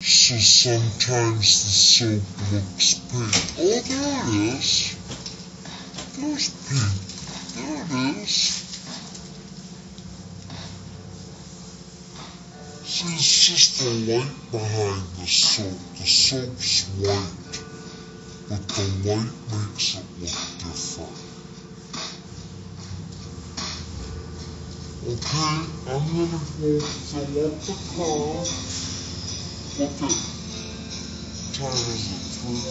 So sometimes the soap looks pink. Oh, there it is. There's pink. There it is. See, it's just the light behind the soap. The soap's white, but the light makes it look different. Okay, I'm gonna go fill up the car. Look at time is it? Three